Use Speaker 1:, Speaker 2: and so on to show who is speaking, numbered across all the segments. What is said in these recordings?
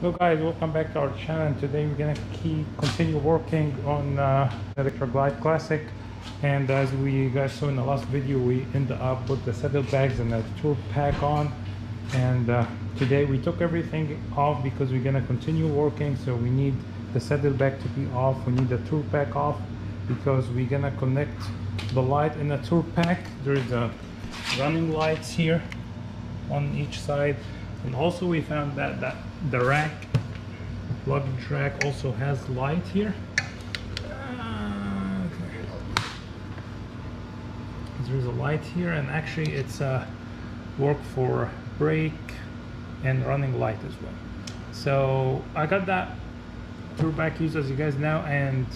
Speaker 1: Hello guys, welcome back to our channel. Today we're gonna keep continue working on uh, Electra Glide Classic. And as we guys saw in the last video we ended up with the saddlebags and the tour pack on. And uh, today we took everything off because we're gonna continue working. So we need the saddlebag to be off. We need the tour pack off because we're gonna connect the light in the tour pack. There's a running lights here on each side. And also we found that that the rack luggage rack also has light here. Uh, okay. there's a light here and actually it's a work for brake and running light as well. So I got that tour back used as you guys know and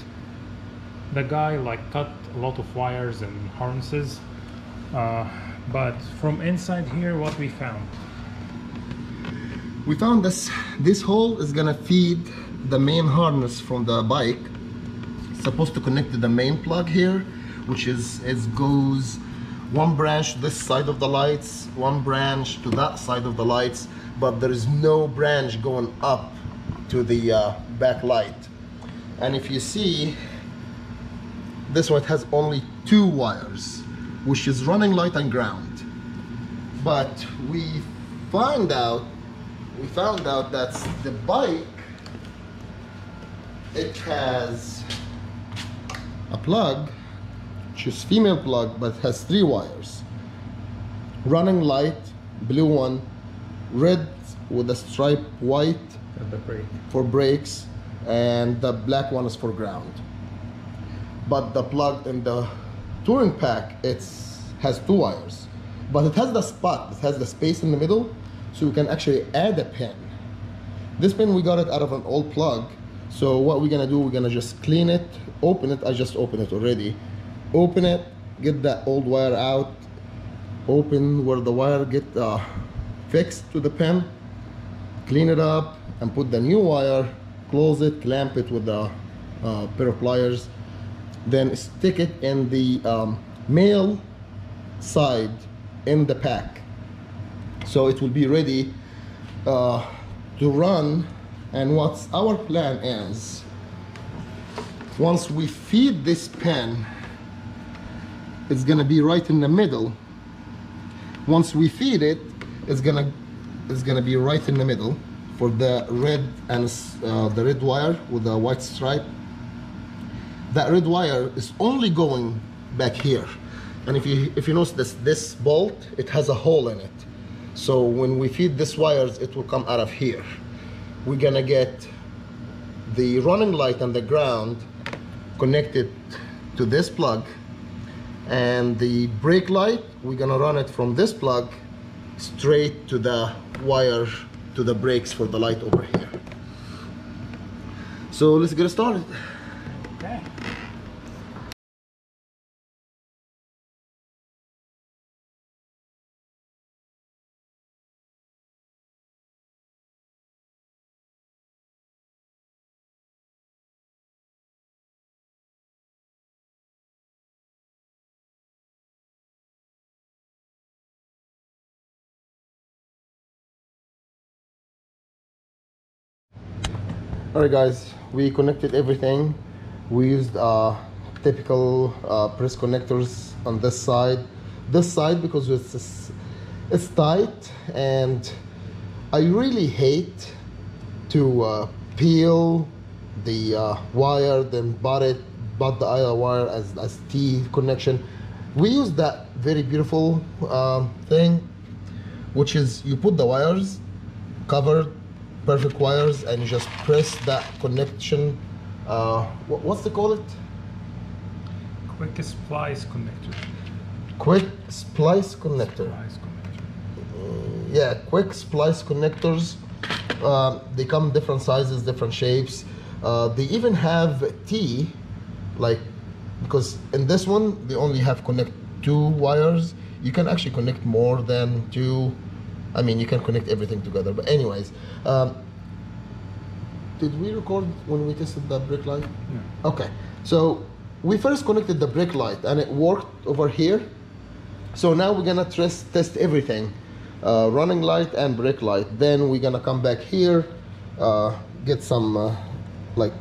Speaker 1: the guy like cut a lot of wires and harnesses. Uh, but from inside here what we found
Speaker 2: we found this this hole is gonna feed the main harness from the bike. It's supposed to connect to the main plug here which is it goes one branch this side of the lights one branch to that side of the lights but there is no branch going up to the uh, back light. And if you see this one has only two wires which is running light and ground. But we find out we found out that the bike it has a plug which is female plug but has three wires. Running light blue one red with a stripe white
Speaker 1: brake.
Speaker 2: for brakes and the black one is for ground. But the plug in the touring pack it has two wires. But it has the spot it has the space in the middle so we can actually add a pin. This pin we got it out of an old plug. So what we're gonna do we're gonna just clean it open it. I just opened it already. Open it get that old wire out open where the wire get uh, fixed to the pin clean it up and put the new wire close it clamp it with a uh, pair of pliers then stick it in the um, male side in the pack so it will be ready uh, to run. And what our plan is once we feed this pen it's gonna be right in the middle. Once we feed it it's gonna it's gonna be right in the middle for the red and uh, the red wire with the white stripe. That red wire is only going back here. And if you if you notice this this bolt it has a hole in it so when we feed this wires it will come out of here. We're gonna get the running light on the ground connected to this plug and the brake light we're gonna run it from this plug straight to the wire to the brakes for the light over here. So let's get started.
Speaker 1: Okay
Speaker 2: Alright guys, we connected everything. We used uh, typical uh, press connectors on this side. This side because it's, it's tight and I really hate to uh, peel the uh, wire then butt it, butt the other wire as, as T connection. We use that very beautiful um, thing which is you put the wires covered perfect wires and you just press that connection uh, what, what's they call it?
Speaker 1: Quick splice connector.
Speaker 2: Quick splice connector.
Speaker 1: Splice connector.
Speaker 2: Yeah quick splice connectors uh, they come different sizes different shapes. Uh, they even have T like because in this one they only have connect two wires. You can actually connect more than two I mean, you can connect everything together. But anyways, um, did we record when we tested the brake light?
Speaker 1: Yeah.
Speaker 2: Okay. So we first connected the brake light and it worked over here. So now we're gonna test test everything, uh, running light and brake light. Then we're gonna come back here, uh, get some uh, like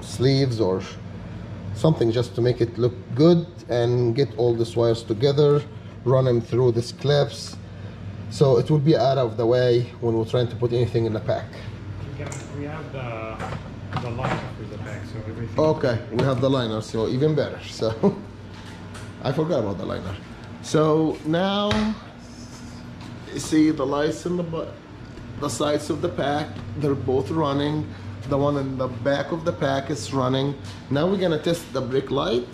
Speaker 2: sleeves or something just to make it look good and get all these wires together run them through these clips so it will be out of the way when we're trying to put anything in the pack.
Speaker 1: We, have the, the liner for the back, so everything.
Speaker 2: okay we have the liner so even better so. I forgot about the liner. So now you see the lights in the the sides of the pack they're both running. The one in the back of the pack is running. Now we're gonna test the brake light.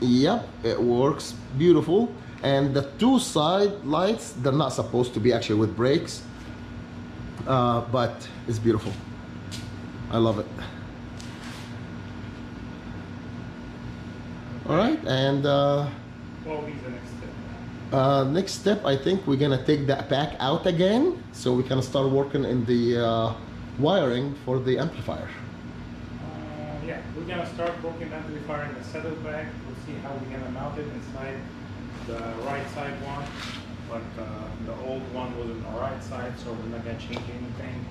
Speaker 2: Yep it works. Beautiful and the two side lights they're not supposed to be actually with brakes uh, but it's beautiful I love it all right and uh,
Speaker 1: What will be the next step?
Speaker 2: uh, next step, I think we're gonna take that back out again, so we can start working in the uh, wiring for the amplifier.
Speaker 1: Uh, yeah, we're gonna start working the amplifier in the saddlebag. We'll see how we're gonna mount it inside the right side one. But uh, the old one was on the right side, so we're not gonna change anything.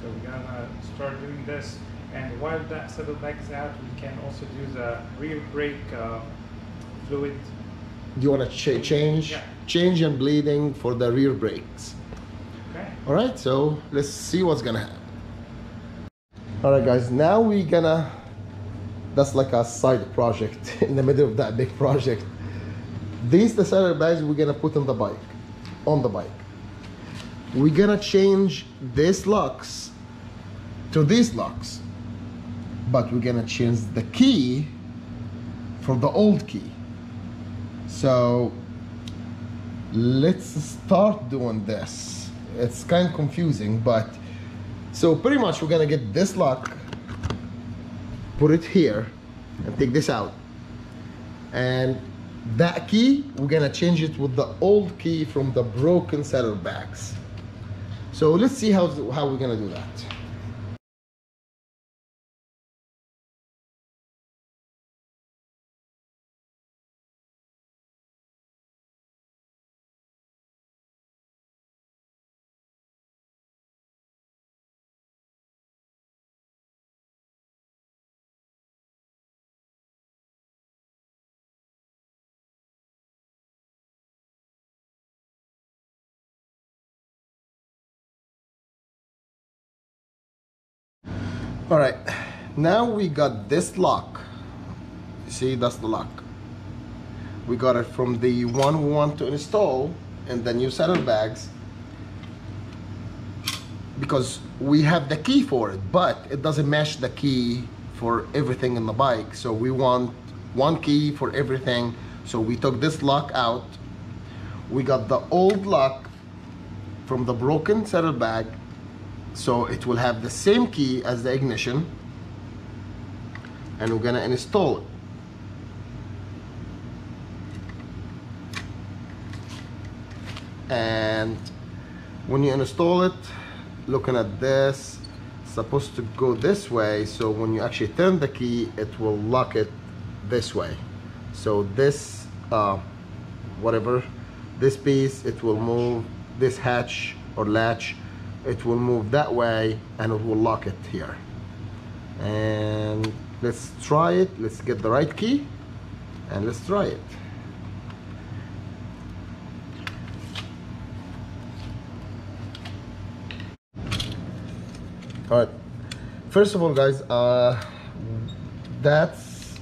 Speaker 1: So we're gonna start doing this. And while that saddlebag is out, we can also do the rear brake uh, fluid.
Speaker 2: Do you wanna ch- change,
Speaker 1: Yeah.
Speaker 2: change and bleeding for the rear brakes?
Speaker 1: Okay.
Speaker 2: All right, so let's see what's gonna happen. All right, guys, now we're gonna, that's like a side project in the middle of that big project. These the saddlebags we're gonna put on the bike, on the bike. We're gonna change these locks to these locks, but we're gonna change the key for the old key. So let's start doing this. It's kind of confusing, but so pretty much we're gonna get this lock, put it here, and take this out. And that key, we're gonna change it with the old key from the broken saddlebags. So let's see how, how we're gonna do that. All right, now we got this lock. See, that's the lock. We got it from the one we want to install in the new saddlebags because we have the key for it, but it doesn't match the key for everything in the bike. So we want one key for everything. So we took this lock out. We got the old lock from the broken saddlebag so it will have the same key as the ignition. And we're gonna install it. And when you install it looking at this supposed to go this way. So when you actually turn the key it will lock it this way. So this uh, whatever this piece it will move this hatch or latch it will move that way and it will lock it here. And let's try it. Let's get the right key and let's try it. All right. First of all guys uh that's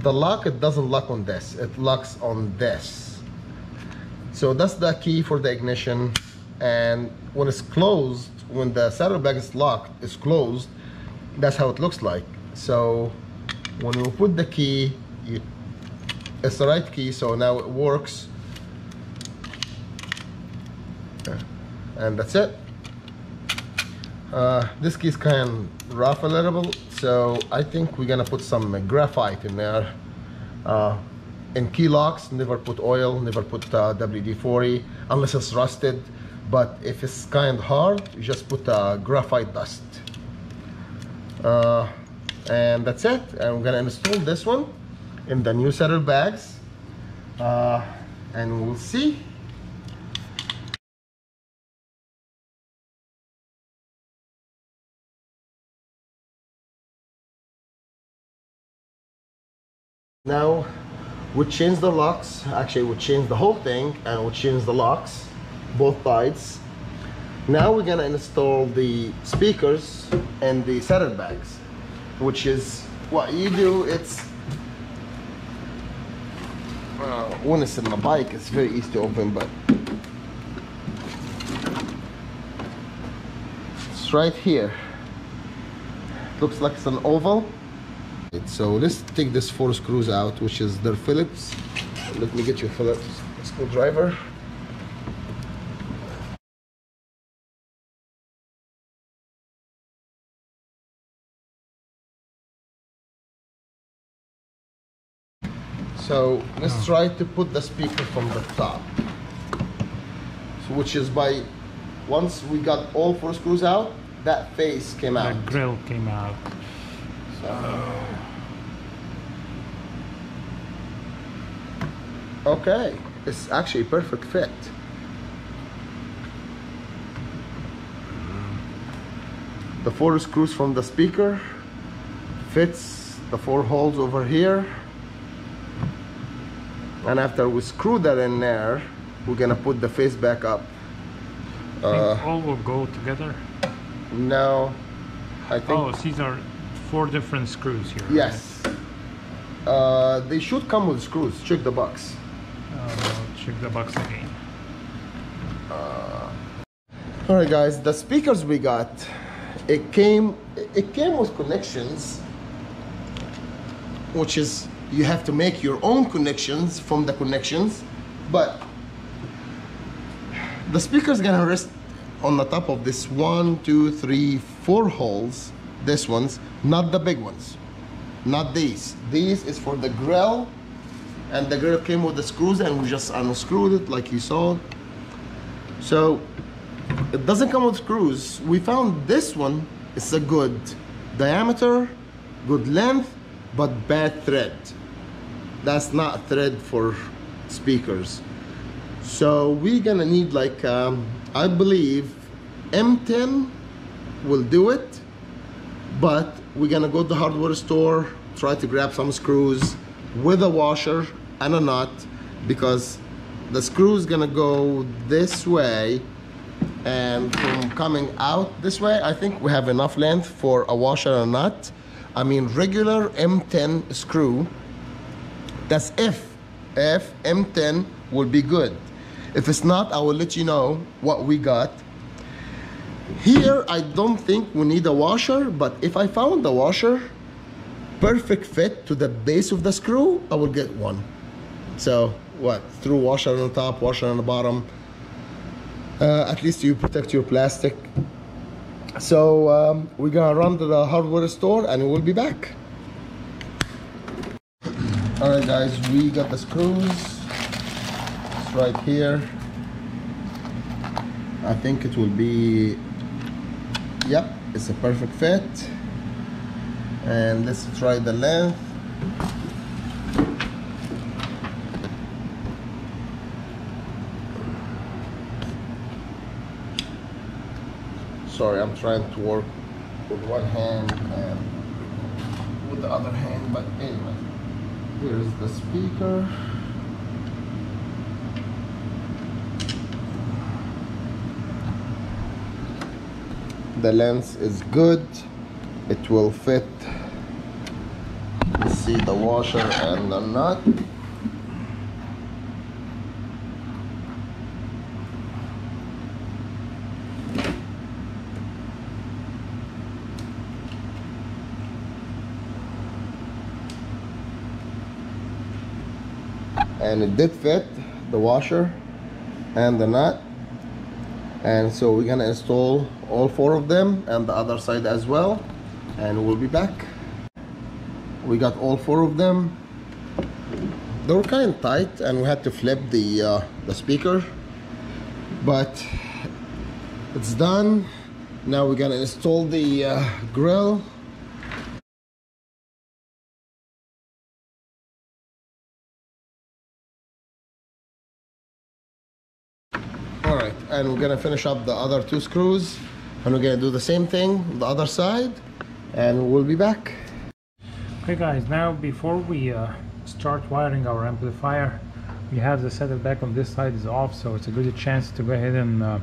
Speaker 2: the lock it doesn't lock on this. It locks on this. So that's the key for the ignition. And when it's closed when the saddlebag is locked it's closed that's how it looks like. So when you put the key you, it's the right key so now it works. And that's it. Uh, this key is kind of rough a little bit so I think we're gonna put some graphite in there. Uh, in key locks never put oil never put uh, WD-40 unless it's rusted but if it's kind hard you just put a graphite dust. Uh, and that's it. And we're gonna install this one in the new saddle bags. Uh, and we'll see. Now we change the locks. Actually we change the whole thing and we change the locks both sides. Now we're gonna install the speakers and the saddlebags, which is what you do. It's uh, when it's in the bike, it's very easy to open, but it's right here. Looks like it's an oval. So let's take this four screws out, which is their Phillips. Let me get you Phillips screwdriver. So let's try to put the speaker from the top. So which is by, once we got all four screws out, that face came
Speaker 1: The
Speaker 2: out.
Speaker 1: grill came out. So.
Speaker 2: Okay, it's actually a perfect fit. The four screws from the speaker fits the four holes over here. And after we screw that in there, we're gonna put the face back up.
Speaker 1: I
Speaker 2: Uh,
Speaker 1: all will go together.
Speaker 2: now, I think
Speaker 1: Oh, these are four different screws here. right?
Speaker 2: yes. Uh, they should come with screws. Check the box.
Speaker 1: Uh, check the box again.
Speaker 2: All right, guys. The speakers we got, it came, it came with connections, which is you have to make your own connections from the connections, but the speaker's gonna rest on the top of this one, two, three, four holes. This ones, not the big ones, not these. These is for the grill, and the grill came with the screws, and we just unscrewed it like you saw. So it doesn't come with screws. We found this one it's a good diameter, good length, but bad thread. That's not thread for speakers. So we're gonna need like, um, I believe M10 will do it, but we're gonna go to the hardware store, try to grab some screws with a washer and a nut because the screw is gonna go this way and from coming out this way I think we have enough length for a washer and a nut I mean regular M10 screw that's if if M10 will be good. If it's not I will let you know what we got. Here I don't think we need a washer but if I found a washer perfect fit to the base of the screw I will get one. So what? Through washer on the top washer on the bottom. Uh, at least you protect your plastic so um, we're gonna run to the hardware store and we'll be back. All right guys we got the screws. It's right here. I think it will be yep it's a perfect fit. And let's try the length sorry I'm trying to work with one hand and with the other hand but anyway. Here's the speaker? The lens is good. It will fit. See the washer and the nut and it did fit the washer and the nut. And so we're gonna install all four of them and the other side as well. And we'll be back. We got all four of them. They were kind of tight and we had to flip the uh, the speaker. But it's done. Now we're gonna install the uh, grill and we're gonna finish up the other two screws and we're gonna do the same thing the other side and we'll be back.
Speaker 1: Okay guys, now before we uh, start wiring our amplifier we have the saddleback on this side is off so it's a good chance to go ahead and uh,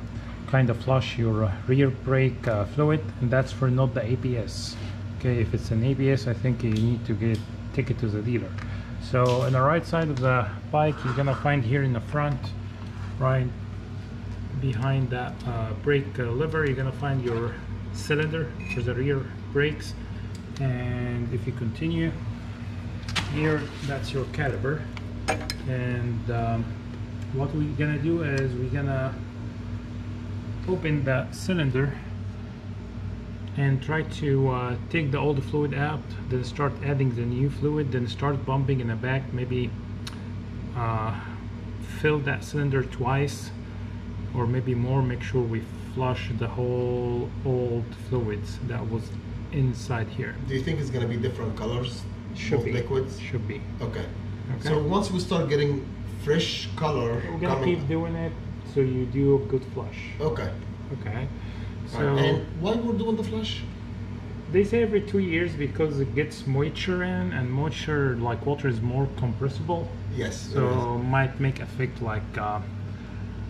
Speaker 1: kind of flush your uh, rear brake uh, fluid and that's for not the ABS okay if it's an ABS I think you need to get take it to the dealer. So on the right side of the bike you're gonna find here in the front right behind that uh, brake uh, lever you're gonna find your cylinder for the rear brakes. And if you continue here that's your caliper and um, what we're gonna do is we're gonna open the cylinder and try to uh, take the old fluid out then start adding the new fluid then start bumping in the back maybe uh, fill that cylinder twice or maybe more make sure we flush the whole old fluids that was inside here
Speaker 2: Do you think it's gonna be different colors?
Speaker 1: should be
Speaker 2: liquids?
Speaker 1: should be
Speaker 2: Okay.
Speaker 1: Okay.
Speaker 2: So once we start getting fresh color
Speaker 1: we're gonna keep doing it so you do a good flush
Speaker 2: Okay.
Speaker 1: okay so
Speaker 2: Alright, And why we're doing the flush?
Speaker 1: they say every two years because it gets moisture in and moisture like water is more compressible
Speaker 2: Yes. it
Speaker 1: so might make effect like uh,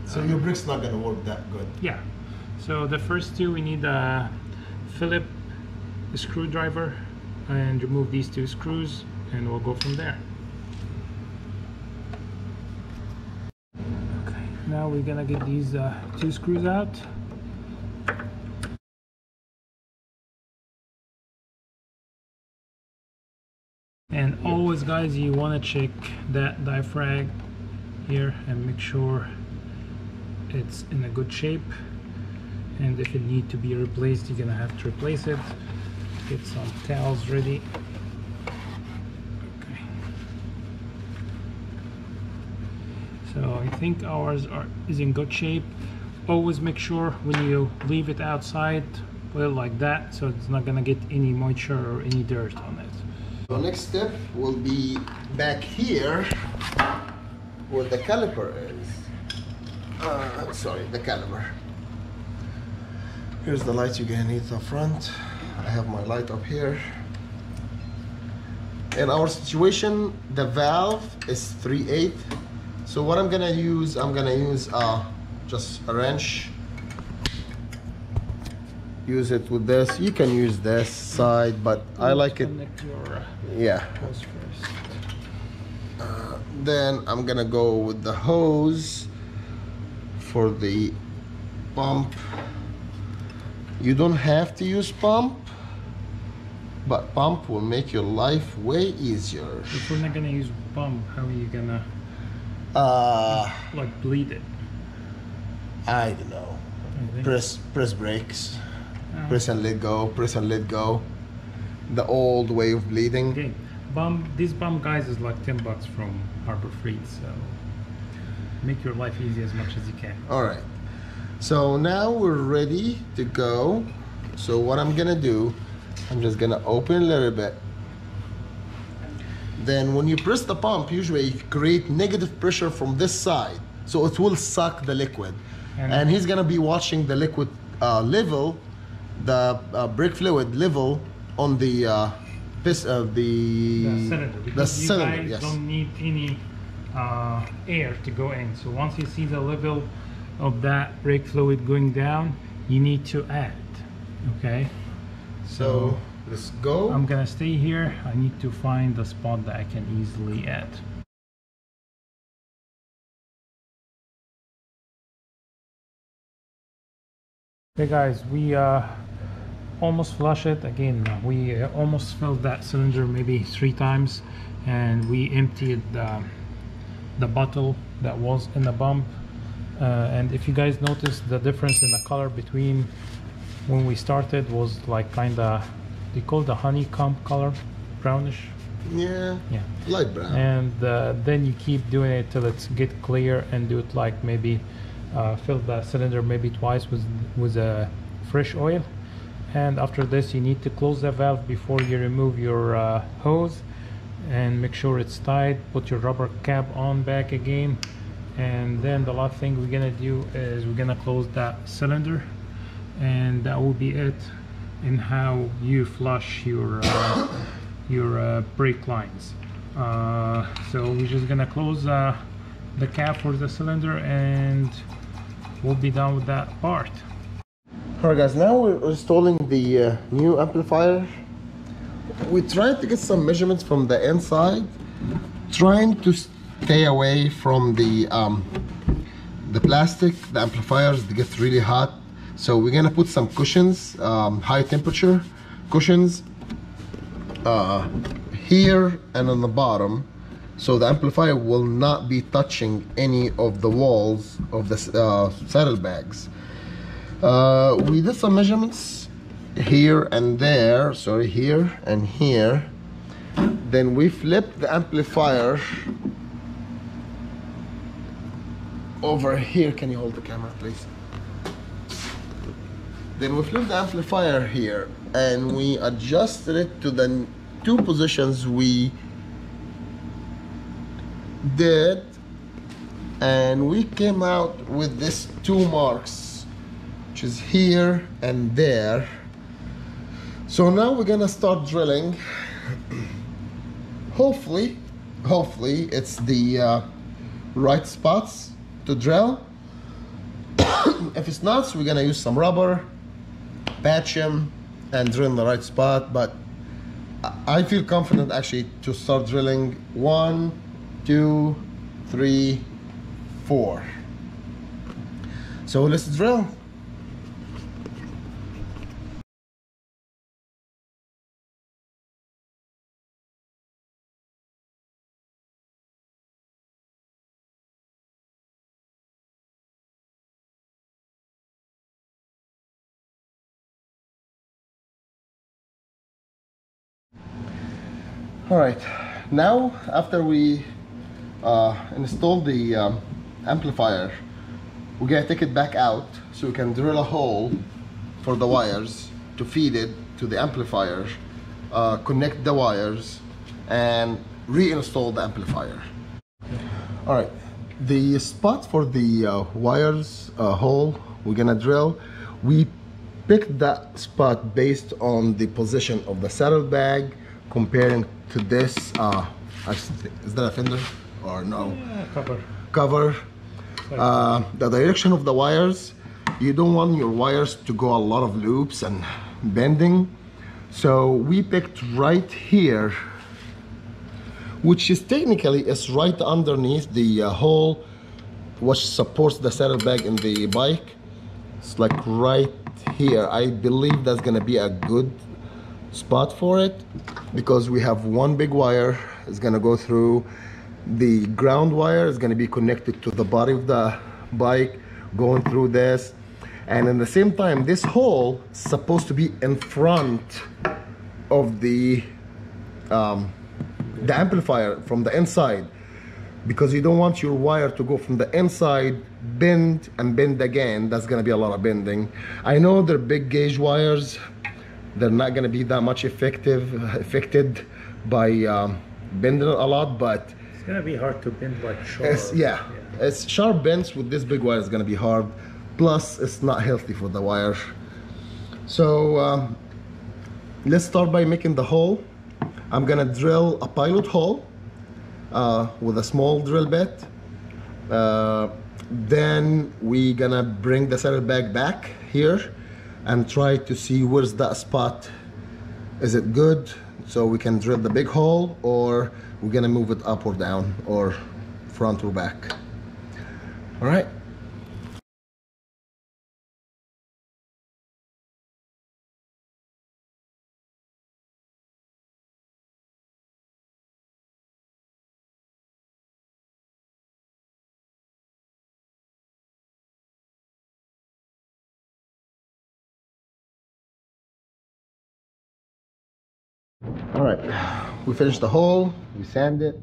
Speaker 2: So your brick's not gonna work that good.
Speaker 1: yeah. So the first two we need a Philip screwdriver and remove these two screws and we'll go from there. Okay now we're gonna get these uh, two screws out. And always guys you want to check that diaphragm here and make sure it's in a good shape and if it need to be replaced you're gonna have to replace it. Get some towels ready. Okay. So I think ours are is in good shape. Always make sure when you leave it outside it like that so it's not gonna get any moisture or any dirt on it.
Speaker 2: So next step will be back here where the caliper is. Uh, sorry, the caliper. Here's the light you're gonna need up front. I have my light up here. In our situation, the valve is 3 8 So what I'm gonna use, I'm gonna use uh, just a wrench. Use it with this. You can use this side, but I like it.
Speaker 1: connect your uh,
Speaker 2: Yeah.
Speaker 1: hose first
Speaker 2: Then I'm gonna go with the hose for the pump. You don't have to use pump, but pump will make your life way easier.
Speaker 1: if we're not gonna use pump how are you gonna
Speaker 2: Uh,
Speaker 1: like bleed it
Speaker 2: I don't know.
Speaker 1: I?
Speaker 2: Press press brakes.
Speaker 1: Uh,
Speaker 2: Press and let go. Press and let go. The old way of bleeding.
Speaker 1: Okay, bum. This bum guys is like ten bucks from Harbor Freight, so make your life easy as much as you can.
Speaker 2: All right. So now we're ready to go. So what I'm gonna do, I'm just gonna open a little bit. Then when you press the pump, usually you create negative pressure from this side. So it will suck the liquid.
Speaker 1: And-
Speaker 2: And, he's gonna be watching the liquid uh, level, the uh, brake fluid level on the uh, pis- uh, the,
Speaker 1: The cylinder,
Speaker 2: the
Speaker 1: because you
Speaker 2: cylinder,
Speaker 1: guys
Speaker 2: yes.
Speaker 1: don't need any uh, air to go in. So once you see the level of that brake fluid going down, you need to add. Okay.
Speaker 2: So let's go.
Speaker 1: I'm gonna stay here. I need to find the spot that I can easily add. Hey guys, we uh, almost flush it again. We uh, almost filled that cylinder maybe three times, and we emptied the, the bottle that was in the bump. Uh, and if you guys notice the difference in the color between when we started was like kind of they call the honeycomb color, brownish.
Speaker 2: yeah,
Speaker 1: Yeah.
Speaker 2: light brown.
Speaker 1: And uh, then you keep doing it till it's get clear and do it like maybe uh, fill the cylinder maybe twice with with a fresh oil. And after this, you need to close the valve before you remove your uh, hose and make sure it's tight. Put your rubber cap on back again. And then the last thing we're gonna do is we're gonna close that cylinder, and that will be it in how you flush your uh, your uh, brake lines. Uh, so we're just gonna close uh, the cap for the cylinder and we'll be done with that part.
Speaker 2: Alright guys, now we're installing the uh, new amplifier. We tried to get some measurements from the inside, trying to stay away from the um, the plastic, the amplifiers, they get really hot. So we're gonna put some cushions, um, high temperature cushions uh, here and on the bottom so the amplifier will not be touching any of the walls of the uh, saddlebags. Uh, we did some measurements here and there, sorry, here and here. Then we flipped the amplifier over here. Can you hold the camera, please? Then we flipped the amplifier here and we adjusted it to the two positions we did and we came out with this two marks which is here and there so now we're gonna start drilling. Hopefully hopefully it's the uh, right spots to drill. If it's not so we're gonna use some rubber patch them and drill in the right spot but I feel confident actually to start drilling one two three four. So let's drill all right. Now after we uh, install the um, amplifier we're gonna take it back out so we can drill a hole for the wires to feed it to the amplifier uh, connect the wires and reinstall the amplifier. All right. The spot for the uh, wires uh, hole we're gonna drill we picked that spot based on the position of the saddlebag comparing to this uh is that a fender or no?
Speaker 1: Yeah, cover.
Speaker 2: cover. Uh, the direction of the wires you don't want your wires to go a lot of loops and bending. So we picked right here which is technically is right underneath the uh, hole which supports the saddlebag in the bike. It's like right here. I believe that's gonna be a good spot for it because we have one big wire it's gonna go through. The ground wire is gonna be connected to the body of the bike going through this. And in the same time this hole is supposed to be in front of the um, the amplifier from the inside because you don't want your wire to go from the inside bend and bend again. That's gonna be a lot of bending. I know they're big gauge wires they're not gonna be that much effective affected by um, bending a lot but
Speaker 1: It's gonna be hard to bend like sharp.
Speaker 2: it's, yeah, it's sharp bends with this big wire is gonna be hard. Plus it's not healthy for the wire. So um, let's start by making the hole. I'm gonna drill a pilot hole uh, with a small drill bit. Uh, then we gonna bring the saddle bag back here and try to see where's that spot. Is it good? So we can drill the big hole or we're gonna move it up or down or front or back. All right we finished the hole. We sand it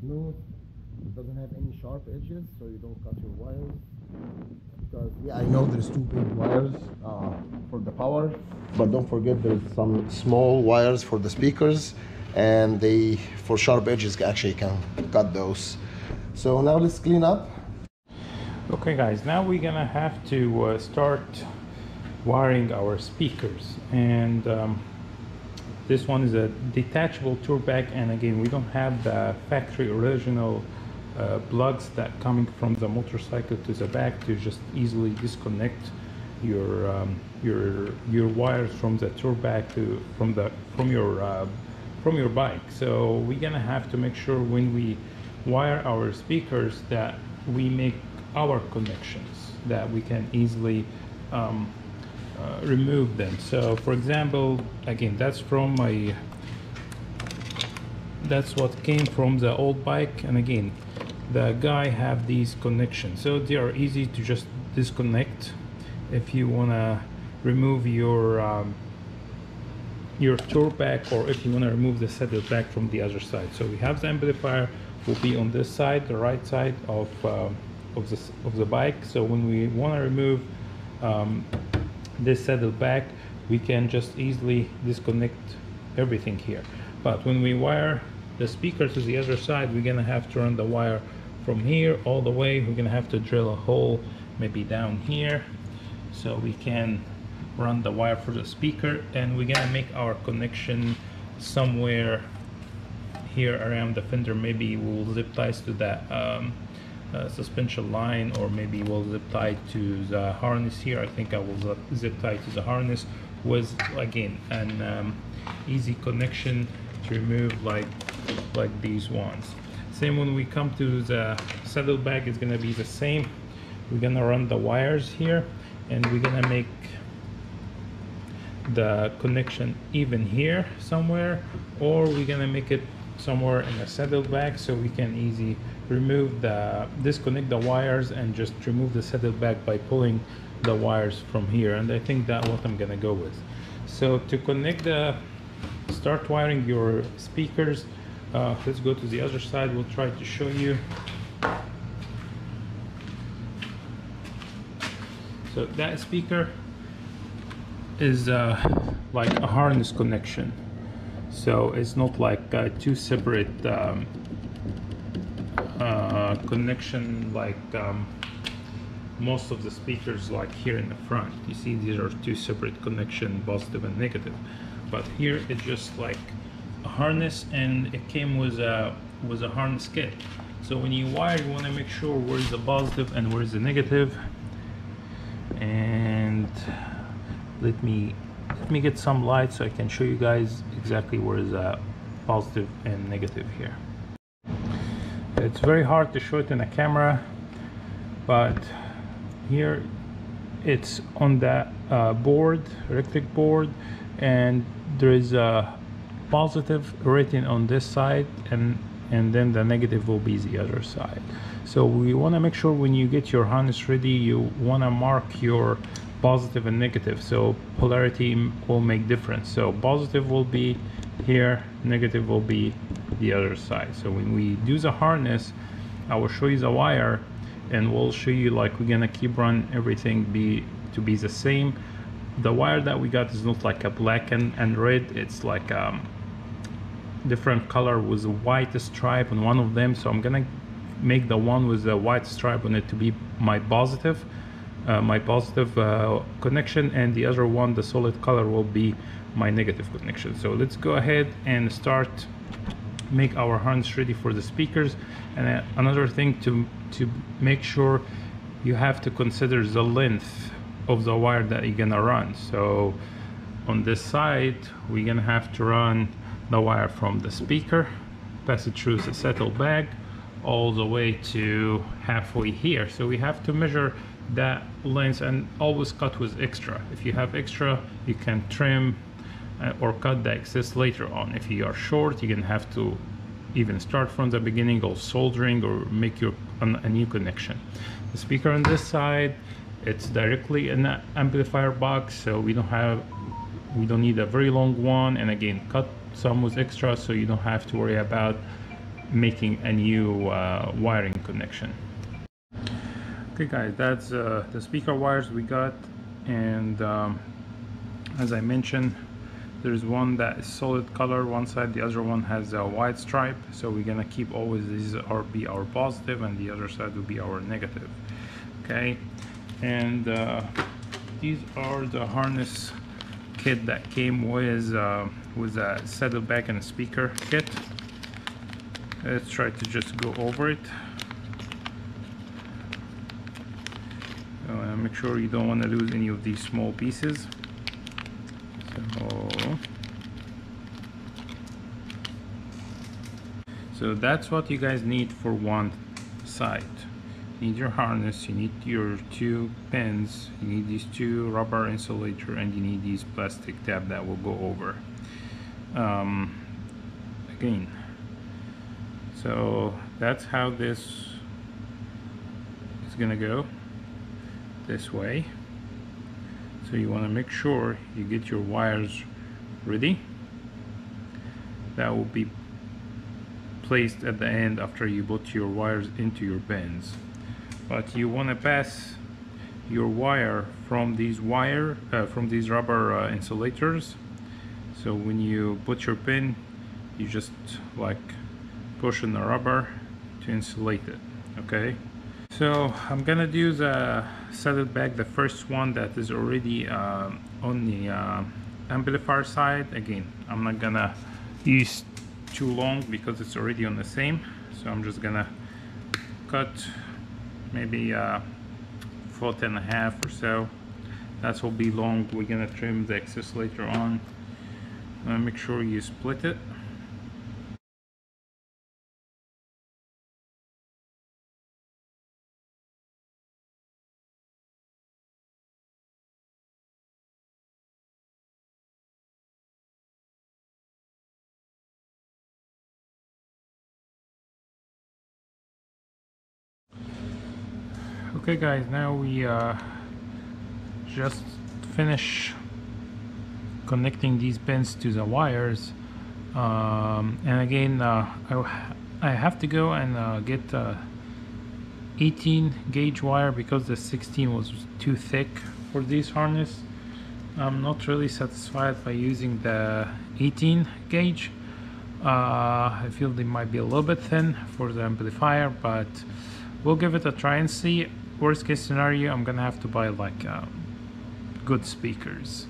Speaker 2: smooth. It doesn't have any sharp edges, so you don't cut your wires. Because yeah, I know there's two big wires uh, for the power, but don't forget there's some small wires for the speakers, and they for sharp edges actually can cut those. So now let's clean up.
Speaker 1: Okay guys, now we're gonna have to uh, start wiring our speakers and um, this one is a detachable tour bag and again we don't have the factory original uh, plugs that coming from the motorcycle to the back to just easily disconnect your um, your your wires from the tour bag to from the from your uh, from your bike. So we're gonna have to make sure when we wire our speakers that we make our connections that we can easily um, uh, remove them. So for example again that's from my that's what came from the old bike. And again the guy have these connections. So they are easy to just disconnect if you want to remove your um, your tour back or if you want to remove the saddle back from the other side. So we have the amplifier will be on this side the right side of uh, of the of the bike. So when we want to remove um, this saddle back we can just easily disconnect everything here. But when we wire the speaker to the other side we're gonna have to run the wire from here all the way. We're gonna have to drill a hole maybe down here so we can run the wire for the speaker and we're gonna make our connection somewhere here around the fender. Maybe we'll zip ties to that um, uh, suspension line or maybe we'll zip tie to the harness here. I think I will zip tie to the harness with again an um, easy connection to remove like like these ones. Same when we come to the saddle bag it's gonna be the same. We're gonna run the wires here and we're gonna make the connection even here somewhere or we're gonna make it somewhere in the saddle bag so we can easy remove the disconnect the wires and just remove the saddle bag by pulling the wires from here. And I think that what I'm gonna go with. So to connect the start wiring your speakers uh, let's go to the other side. We'll try to show you. So that speaker is uh, like a harness connection so it's not like uh, two separate um, uh, connection like um, most of the speakers like here in the front. You see these are two separate connection positive and negative. But here it's just like a harness and it came with a with a harness kit. So when you wire you want to make sure where's the positive and where's the negative. And let me let me get some light so I can show you guys exactly where is the positive and negative here. It's very hard to show it in a camera but here it's on the uh, board electric board and there is a positive written on this side and and then the negative will be the other side. So we want to make sure when you get your harness ready you want to mark your positive and negative so polarity will make difference. So positive will be here negative will be the other side. So when we do the harness I will show you the wire and we'll show you like we're gonna keep run everything be to be the same. The wire that we got is not like a black and, and red. It's like um different color with a white stripe on one of them. So I'm gonna make the one with the white stripe on it to be my positive uh, my positive uh, connection and the other one the solid color will be my negative connection. So let's go ahead and start make our harness ready for the speakers. And uh, another thing to to make sure you have to consider the length of the wire that you're gonna run. So on this side we're gonna have to run the wire from the speaker pass it through the saddle bag all the way to halfway here. So we have to measure that length and always cut with extra. If you have extra you can trim uh, or cut the excess later on. If you are short you can have to even start from the beginning or soldering or make your an, a new connection. The speaker on this side it's directly an amplifier box so we don't have we don't need a very long one. And again cut some with extra so you don't have to worry about making a new uh, wiring connection okay guys that's uh, the speaker wires we got and um, as I mentioned there's one that is solid color one side the other one has a white stripe so we're gonna keep always these are be our positive and the other side will be our negative okay? And uh, these are the harness kit that came with uh, with a saddlebag and a speaker kit. Let's try to just go over it uh, make sure you don't want to lose any of these small pieces. So so that's what you guys need for one side you need your harness you need your two pins you need these two rubber insulator and you need these plastic tab that will go over. Um, again so that's how this is gonna go this way. So you want to make sure you get your wires ready. That will be placed at the end after you put your wires into your bins but you want to pass your wire from these wire uh, from these rubber uh, insulators. So when you put your pin you just like push on the rubber to insulate it okay so I'm gonna do the saddlebag the first one that is already uh, on the uh, amplifier side. Again I'm not gonna use too long because it's already on the same. So I'm just gonna cut maybe a uh, foot and a half or so. That will be long. We're gonna trim the excess later on. Uh, make sure you split it okay guys now we uh, just finish connecting these pins to the wires. Um, and again uh, I, I, have to go and uh, get 18 gauge wire because the 16 was too thick for this harness. I'm not really satisfied by using the 18 gauge. Uh, I feel they might be a little bit thin for the amplifier but we'll give it a try and see worst case scenario I'm gonna have to buy like um, good speakers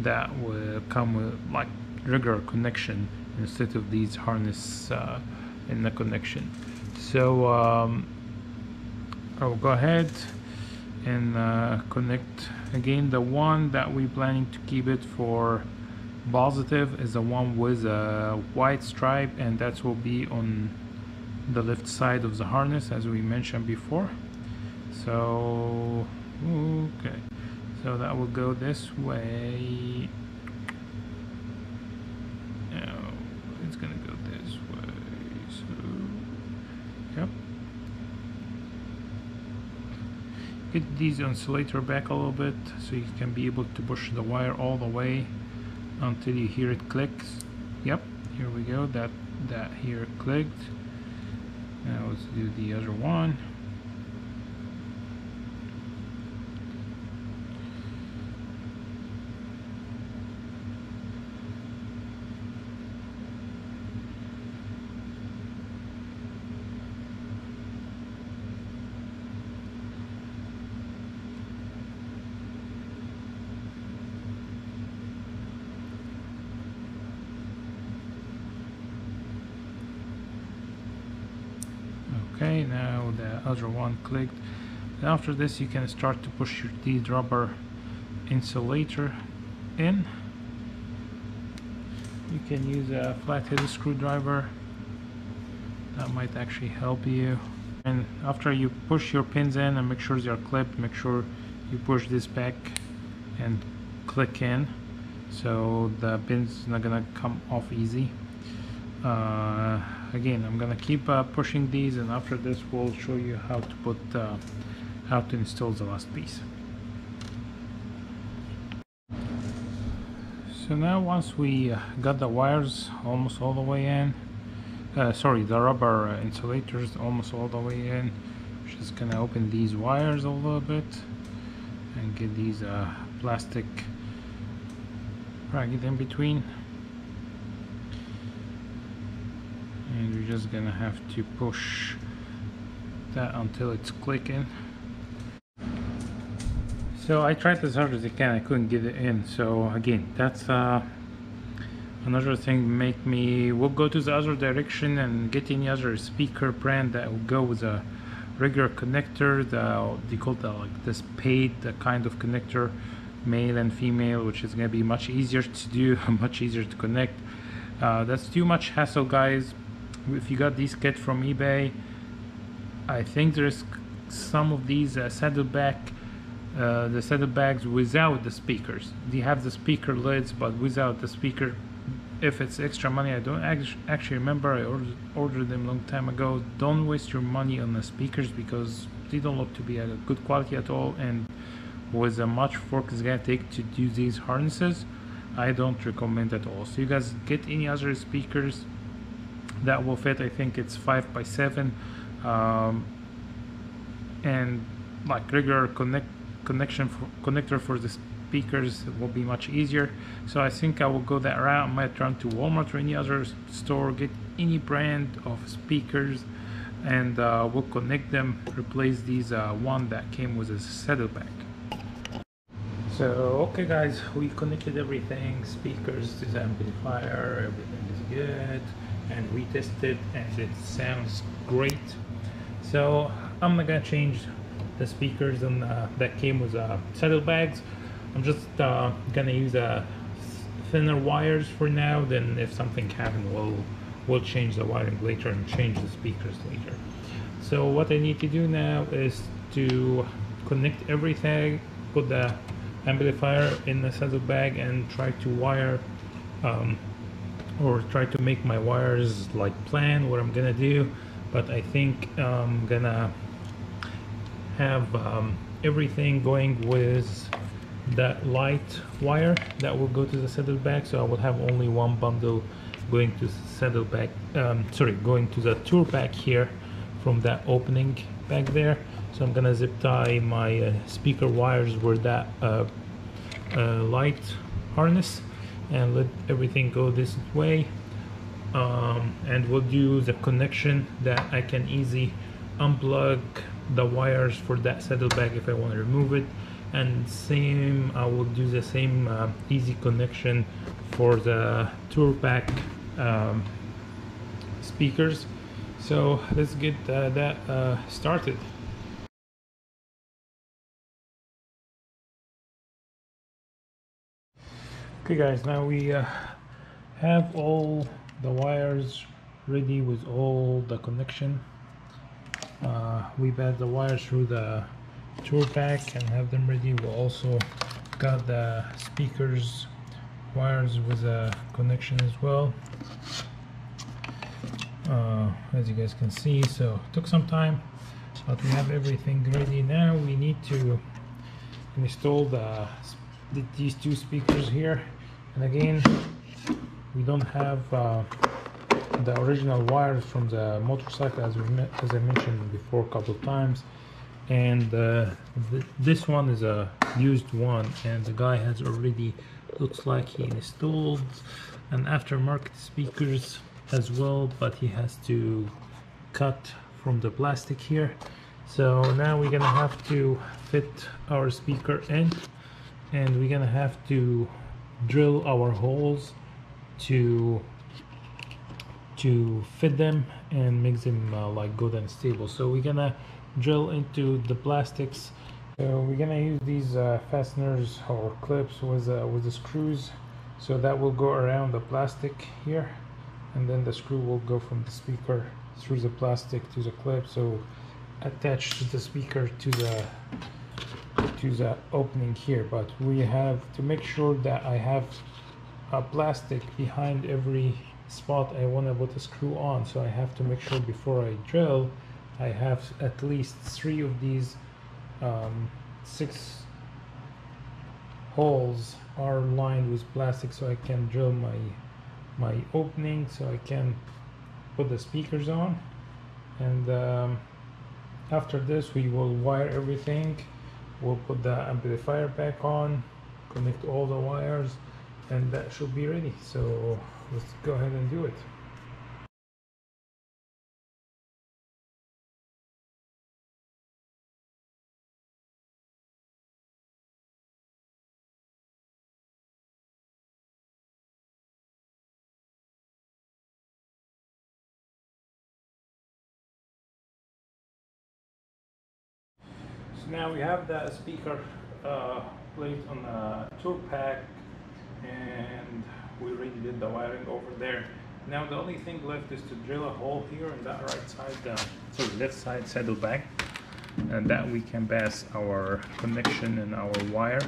Speaker 1: that will come with like regular connection instead of these harness uh, in the connection. So um, I'll go ahead and uh, connect again. The one that we're planning to keep it for positive is the one with a white stripe and that will be on the left side of the harness as we mentioned before so okay. So that will go this way. Now it's gonna go this way so yep. Get these insulator back a little bit so you can be able to push the wire all the way until you hear it clicks yep here we go. That that here clicked. Now let's do the other one okay now the other one clicked. And after this you can start to push your the rubber insulator in. You can use a flathead screwdriver. That might actually help you. And after you push your pins in and make sure they're clipped make sure you push this back and click in. So the pins not gonna come off easy. Uh, again I'm gonna keep uh, pushing these and after this we'll show you how to put uh, how to install the last piece. So now once we uh, got the wires almost all the way in uh, sorry the rubber uh, insulators almost all the way in just gonna open these wires a little bit and get these plastic bracket in between and you're just gonna have to push that until it's clicking. So I tried as hard as I can, I couldn't get it in. So again, that's uh, another thing make me will go to the other direction and get any other speaker brand that will go with a regular connector the they call the like this paid the kind of connector male and female which is going to be much easier to do much easier to connect. Uh, that's too much hassle guys if you got these kit from ebay i think there's some of these uh, saddleback uh, the saddlebags without the speakers. They have the speaker lids but without the speaker if it's extra money i don't actually remember i ordered, them long time ago. Don't waste your money on the speakers because they don't look to be a good quality at all and with a much work it's gonna take to do these harnesses i don't recommend at all. So you guys get any other speakers that will fit i think it's five by seven. Um, and like regular connect connection for, connector for the speakers will be much easier. So I think I will go that route. I might run to Walmart or any other store get any brand of speakers and uh, we'll connect them replace these uh, one that came with a saddlebag so okay guys we connected everything. Speakers this amplifier everything is good and retest it and it sounds great. So I'm not gonna change the speakers and uh, that came with uh, saddlebags I'm just uh, gonna use uh, thinner wires for now. Then if something happens we'll we'll change the wiring later and change the speakers later. So what I need to do now is to connect everything put the amplifier in the saddlebag and try to wire um, or try to make my wires like plan what I'm gonna do. But I think I'm gonna have um, everything going with that light wire that will go to the saddlebag so I will have only one bundle going to saddlebag um, sorry going to the tour bag here from that opening back there. So I'm gonna zip tie my uh, speaker wires with that uh, uh, light harness and let everything go this way. Um, and we'll do the connection that I can easily unplug the wires for that saddlebag if I want to remove it. And same I will do the same uh, easy connection for the tour pack um, speakers. So let's get uh, that uh, started okay guys now we uh, have all the wires ready with all the connection. Uh, we bed the wires through the tour pack and have them ready. We also got the speakers wires with a connection as well. Uh, as you guys can see so took some time but we have everything ready. Now we need to install the these two speakers here and again we don't have uh, the original wires from the motorcycle as, we, as I mentioned before a couple of times. And uh, th this one is a used one and the guy has already looks like he installed an aftermarket speakers as well but he has to cut from the plastic here. So now we're gonna have to fit our speaker in and we're gonna have to drill our holes to to fit them and make them uh, like good and stable. So we're gonna drill into the plastics. So we're gonna use these uh, fasteners or clips with uh, with the screws. So that will go around the plastic here and then the screw will go from the speaker through the plastic to the clip. So attached to the speaker to the to the opening here but we have to make sure that I have a plastic behind every spot I want to put a screw on. So I have to make sure before I drill I have at least three of these um, six holes are lined with plastic so I can drill my my opening so I can put the speakers on. And um, after this we will wire everything we'll put the amplifier back on connect all the wires and that should be ready. So let's go ahead and do it Now we have the speaker uh, placed on the tour pack and we already did the wiring over there. Now the only thing left is to drill a hole here in that right side, uh, sorry, left side saddlebag and that we can pass our connection and our wire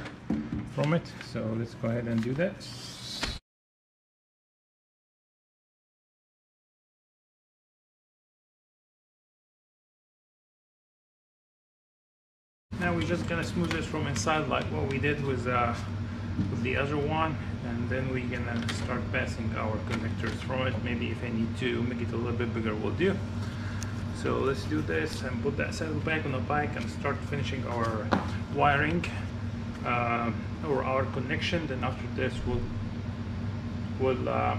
Speaker 1: from it. So let's go ahead and do that. We're just gonna smooth this from inside like what we did with, uh, with the other one and then we're gonna start passing our connectors from it. Maybe if I need to make it a little bit bigger we'll do. So let's do this and put that saddle back on the bike and start finishing our wiring uh, or our connection. Then after this we'll we'll uh,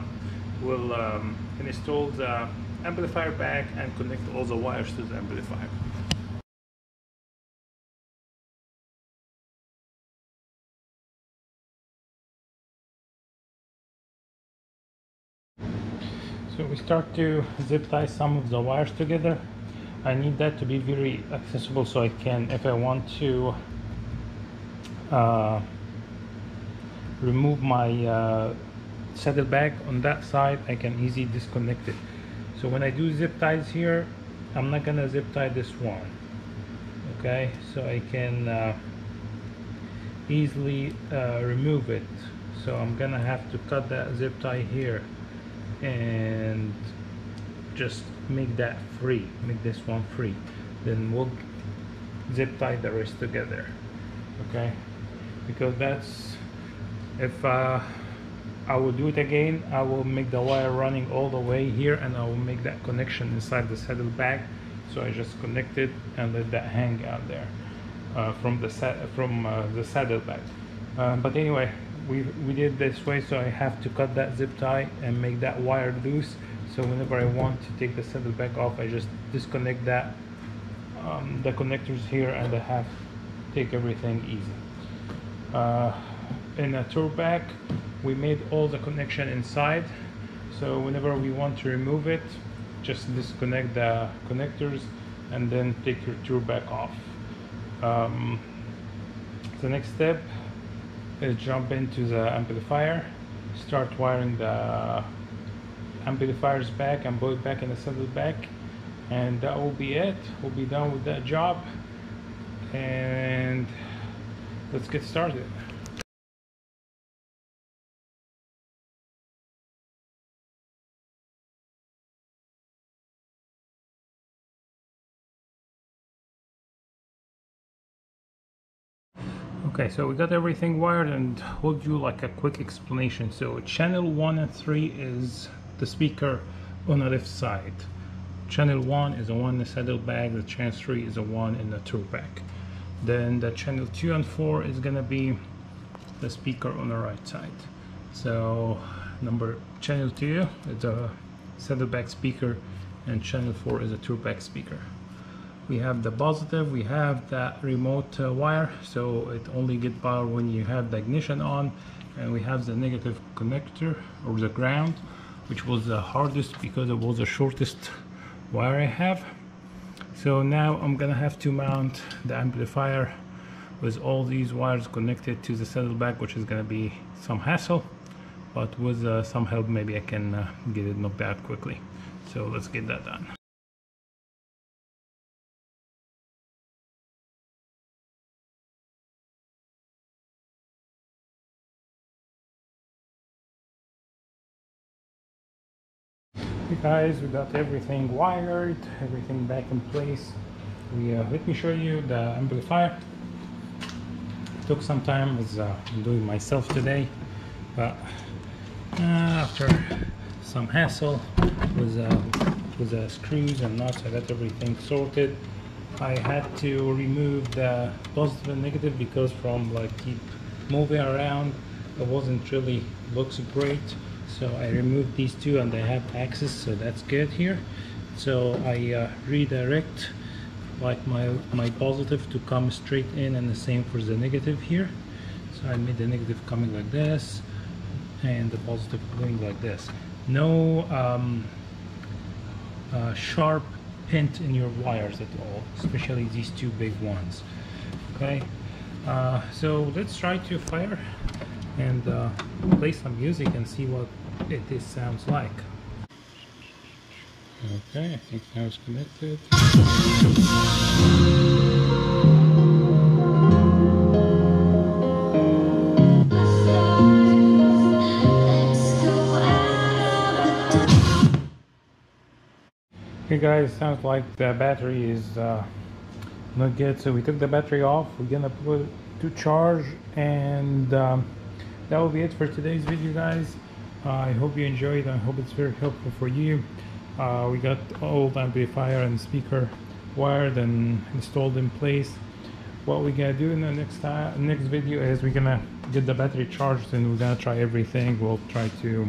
Speaker 1: we'll um, install the amplifier back and connect all the wires to the amplifier. So we start to zip tie some of the wires together. I need that to be very accessible so I can, if I want to uh, remove my uh, saddlebag on that side, I can easily disconnect it. So when I do zip ties here, I'm not gonna zip tie this one. Okay, so I can uh, easily uh, remove it. So I'm gonna have to cut that zip tie here and just make that free make this one free. Then we'll zip tie the rest together okay? Because that's if uh, I will do it again I will make the wire running all the way here and I will make that connection inside the saddle bag. So I just connect it and let that hang out there uh, from the from uh, the saddle bag. Uh, but anyway we, we did this way so I have to cut that zip tie and make that wire loose. So whenever I want to take the saddle back off I just disconnect that um, the connectors here and I have take everything easy. Uh, in a tour back we made all the connection inside. So whenever we want to remove it just disconnect the connectors and then take your tour back off. Um, the next step is jump into the amplifier start wiring the amplifiers back and it back and the saddle back and that will be it. We'll be done with that job and let's get started Okay, so we got everything wired and we'll do like a quick explanation. So channel 1 and 3 is the speaker on the left side. Channel 1 is the one in the saddle bag, the channel 3 is the one in the tour bag. Then the channel 2 and 4 is gonna be the speaker on the right side. So number channel 2 is a saddle bag speaker and channel 4 is a tour bag speaker we have the positive we have that remote uh, wire so it only get power when you have the ignition on and we have the negative connector or the ground which was the hardest because it was the shortest wire I have. So now I'm gonna have to mount the amplifier with all these wires connected to the saddlebag which is gonna be some hassle but with uh, some help maybe I can uh, get it knocked out quickly. So let's get that done Hey guys, we got everything wired, everything back in place. We uh, let me show you the amplifier. It took some time, as uh, I'm doing myself today, but uh, after some hassle with uh, with the screws and nuts, I got everything sorted. I had to remove the positive and negative because from like keep moving around, it wasn't really looks great so I removed these two and they have access so that's good here. So I uh, redirect like my my positive to come straight in and the same for the negative here. So I made the negative coming like this and the positive going like this. No um, uh, sharp pin in your wires at all especially these two big ones. Okay, uh, so let's try to fire and uh, play some music and see what it is sounds like. Okay, I think now it's connected. Okay guys, sounds like the battery is uh, not good. So we took the battery off. We're gonna put it to charge and um, that will be it for today's video guys. Uh, I hope you enjoyed. I hope it's very helpful for you. Uh, we got old amplifier and speaker wired and installed in place. What we're gonna do in the next time, next video is we're gonna get the battery charged and we're gonna try everything. We'll try to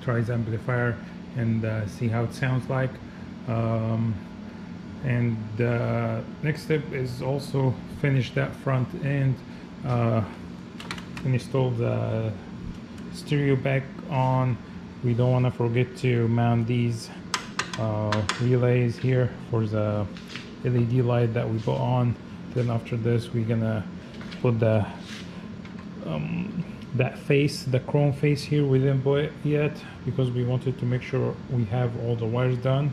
Speaker 1: try the amplifier and uh, see how it sounds like. Um, and uh, next step is also finish that front end uh, install the stereo back on. We don't want to forget to mount these uh, relays here for the LED light that we put on. Then after this we're gonna put the um, that face the chrome face here. We didn't put it yet because we wanted to make sure we have all the wires done.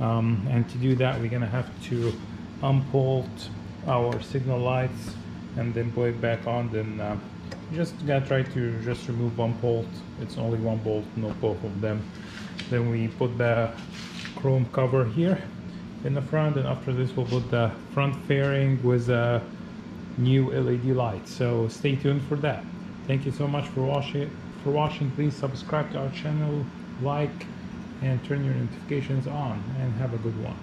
Speaker 1: Um, and to do that we're gonna have to unbolt our signal lights and then put it back on then uh, just gonna try to just remove one bolt. It's only one bolt not both of them. Then we put the chrome cover here in the front and after this we'll put the front fairing with a new LED light. So stay tuned for that. Thank you so much for watching for watching. Please subscribe to our channel like and turn your notifications on and have a good one